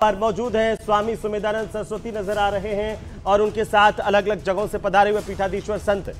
पर मौजूद हैं। स्वामी सुमेदानंद सरस्वती नज़र आ रहे हैं और उनके साथ अलग अलग जगहों से पधारे हुए पीठाधीश्वर संत।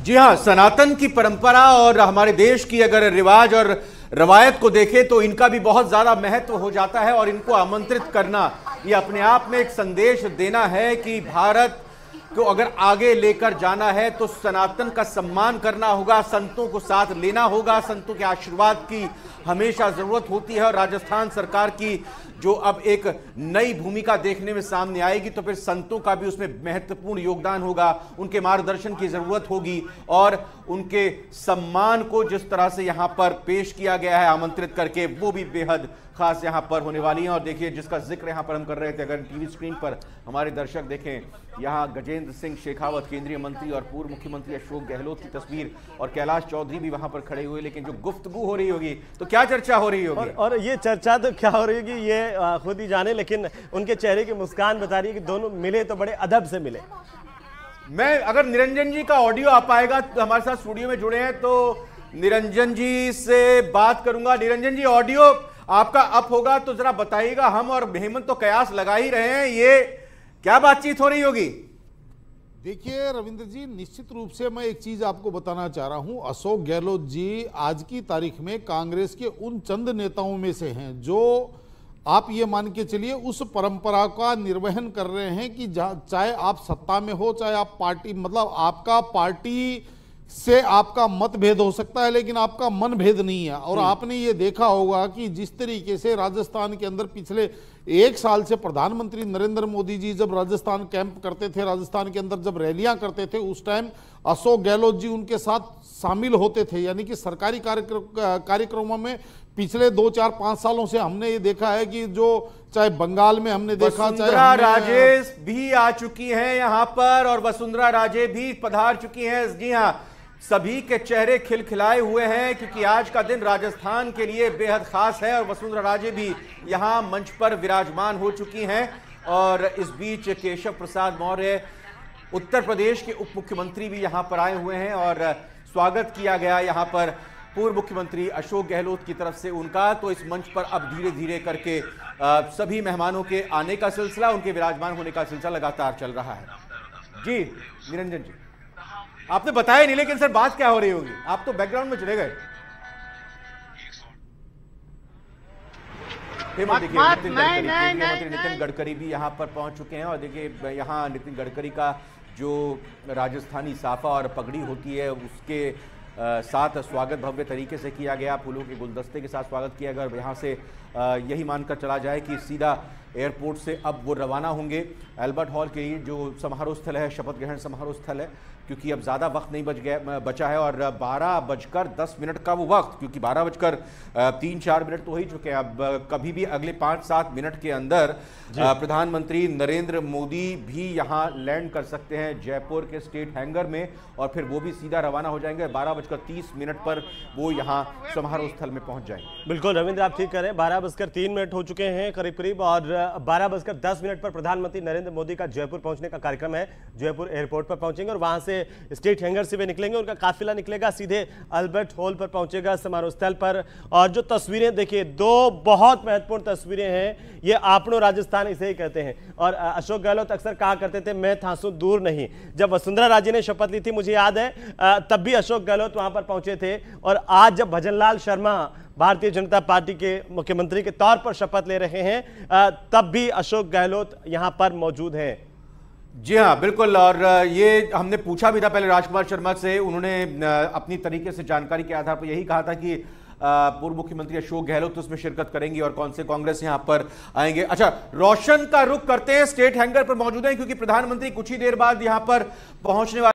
जी हाँ सनातन की परंपरा और हमारे देश की अगर रिवाज और रवायत को देखें तो इनका भी बहुत ज़्यादा महत्व हो जाता है और इनको आमंत्रित करना, ये अपने आप में एक संदेश देना है कि भारत को अगर आगे लेकर जाना है तो सनातन का सम्मान करना होगा, संतों को साथ लेना होगा। संतों के आशीर्वाद की हमेशा ज़रूरत होती है और राजस्थान सरकार की जो अब एक नई भूमिका देखने में सामने आएगी तो फिर संतों का भी उसमें महत्वपूर्ण योगदान होगा। उनके मार्गदर्शन की ज़रूरत होगी और उनके सम्मान को जिस तरह से यहाँ पर पेश किया गया है, आमंत्रित करके, वो भी बेहद खास यहाँ पर होने वाली है। और देखिए, जिसका ज़िक्र यहाँ पर हम कर रहे थे, अगर टीवी स्क्रीन पर हमारे दर्शक देखें, यहाँ गजेंद्र सिंह शेखावत केंद्रीय मंत्री और पूर्व मुख्यमंत्री अशोक गहलोत की तस्वीर और कैलाश चौधरी भी वहाँ पर खड़े हुए लेकिन जो गुफ्तगु हो रही होगी तो क्या चर्चा हो रही होगी? और ये चर्चा तो क्या हो रही होगी ये खुद ही जाने लेकिन उनके चेहरे की मुस्कान बता रही है कि दोनों मिले तो बड़े अदब से मिले। मैं अगर निरंजन जी का ऑडियो आ पाएगा तो हमारे साथ स्टूडियो में जुड़े हैं तो निरंजन जी से बात करूँगा। निरंजन जी ऑडियो आपका अप होगा तो जरा बताइएगा हम और हेमंत तो कयास लगा ही रहे हैं ये क्या बातचीत हो रही होगी? देखिए, रविंद्र जी, निश्चित रूप से मैं एक चीज़ आपको बताना चाह रहा हूँ। अशोक गहलोत जी, आज की तारीख में कांग्रेस के उन चंद नेताओं में से हैं जो आप ये मान के चलिए उस परंपरा का निर्वहन कर रहे हैं कि चाहे आप सत्ता में हो, चाहे आप पार्टी मतलब आपका पार्टी से आपका मतभेद हो सकता है लेकिन आपका मन भेद नहीं है। और आपने ये देखा होगा कि जिस तरीके से राजस्थान के अंदर पिछले एक साल से प्रधानमंत्री नरेंद्र मोदी जी जब राजस्थान कैंप करते थे राजस्थान के अंदर जब रैलियाँ करते थे उस टाइम अशोक गहलोत जी उनके साथ शामिल होते थे। यानी कि सरकारी कार्यक्रमों में पिछले दो चार पाँच सालों से हमने ये देखा है कि जो चाहे बंगाल में हमने देखा चाहे वसुंधरा हमने- राजे भी आ चुकी हैं यहाँ पर और वसुंधरा राजे भी पधार चुकी हैं। जी हाँ सभी के चेहरे खिलखिलाए हुए हैं क्योंकि आज का दिन राजस्थान के लिए बेहद खास है और वसुंधरा राजे भी यहाँ मंच पर विराजमान हो चुकी हैं और इस बीच केशव प्रसाद मौर्य उत्तर प्रदेश के उप मुख्यमंत्री भी यहाँ पर आए हुए हैं और स्वागत किया गया यहाँ पर। पूर्व मुख्यमंत्री अशोक गहलोत की तरफ़ से उनका तो इस मंच पर अब धीरे धीरे करके सभी मेहमानों के आने का सिलसिला उनके विराजमान होने का सिलसिला लगातार चल रहा है। जी निरंजन जी। आपने बताया नहीं लेकिन सर बात क्या हो रही होगी? आप तो बैकग्राउंड में चले गए। हेमंत नितिन गडकरी भी यहाँ पर पहुँच चुके हैं और देखिए यहाँ नितिन गडकरी का जो राजस्थानी साफा और पगड़ी होती है उसके साथ स्वागत भव्य तरीके से किया गया, फूलों के गुलदस्ते के साथ स्वागत किया गया और यहाँ से यही मानकर चला जाए कि सीधा एयरपोर्ट से अब वो रवाना होंगे। एल्बर्ट हॉल के लिए जो समारोह स्थल है शपथ ग्रहण समारोह स्थल है क्योंकि अब ज़्यादा वक्त नहीं बच गया बचा है और बारह बजकर दस मिनट का वो वक्त क्योंकि बारह बजकर तीन चार मिनट तो हो ही चुके हैं। अब कभी भी अगले पाँच सात मिनट के अंदर प्रधानमंत्री नरेंद्र मोदी भी यहाँ लैंड कर सकते हैं जयपुर के स्टेट हैंगर में और फिर वो भी सीधा रवाना हो जाएँगे। बारह बजकर तीस मिनट पर वो यहाँ समारोह स्थल में पहुँच जाएँगे। बिल्कुल रविंद्र आप ठीक करें बारह बजकर तीन मिनट हो चुके हैं करीब करीब और बारह बजकर दस मिनट पर प्रधानमंत्री नरेंद्र मोदी का जयपुर पहुँचने का कार्यक्रम है। जयपुर एयरपोर्ट पर पहुँचेंगे और वहाँ से स्टेट हैंगर से वे निकलेंगे। उनका काफिला निकलेगा, सीधे अल्बर्ट हॉल पर पहुंचेगा समारोह स्थल पर। और जो तस्वीरें, देखिए, दो बहुत महत्वपूर्ण तस्वीरें हैं। ये आपनो राजस्थान इसे ही कहते हैं। और अशोक गहलोत अक्सर कहा करते थे, मैं थांसू दूर नहीं। जब वसुंधरा राजे ने शपथ ली थी, मुझे याद है तब भी अशोक गहलोत वहाँ पर पहुँचे थे। और आज जब भजनलाल शर्मा भारतीय जनता पार्टी के मुख्यमंत्री के तौर पर शपथ ले रहे हैं। तब भी अशोक गहलोत यहाँ पर मौजूद हैं। जी हाँ बिल्कुल, और ये हमने पूछा भी था पहले राजकुमार शर्मा से, उन्होंने अपनी तरीके से जानकारी के आधार पर यही कहा था कि पूर्व मुख्यमंत्री अशोक गहलोत उसमें शिरकत करेंगे और कौन से कांग्रेस यहाँ पर आएँगे। अच्छा रोशन का रुख करते हैं, स्टेट हैंगर पर मौजूद हैं, क्योंकि प्रधानमंत्री कुछ ही देर बाद यहाँ पर पहुँचने वाले